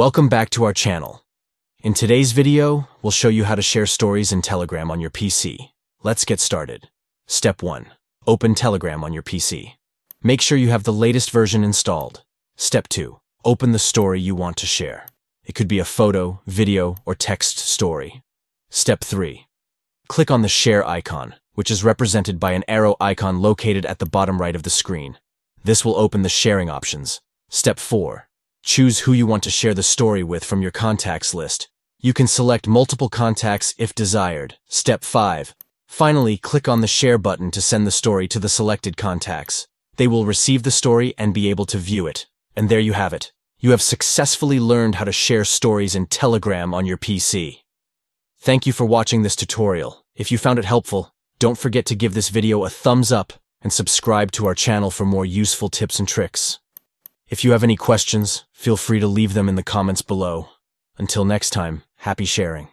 Welcome back to our channel. In today's video, we'll show you how to share stories in Telegram on your PC. Let's get started. Step 1. Open Telegram on your PC. Make sure you have the latest version installed. Step 2. Open the story you want to share. It could be a photo, video, or text story. Step 3. Click on the share icon, which is represented by an arrow icon located at the bottom right of the screen. This will open the sharing options. Step 4. Choose who you want to share the story with from your contacts list. You can select multiple contacts if desired. Step 5. Finally, click on the share button to send the story to the selected contacts. They will receive the story and be able to view it. And there you have it. You have successfully learned how to share stories in Telegram on your PC. Thank you for watching this tutorial. If you found it helpful, don't forget to give this video a thumbs up and subscribe to our channel for more useful tips and tricks. If you have any questions, feel free to leave them in the comments below. Until next time, happy sharing.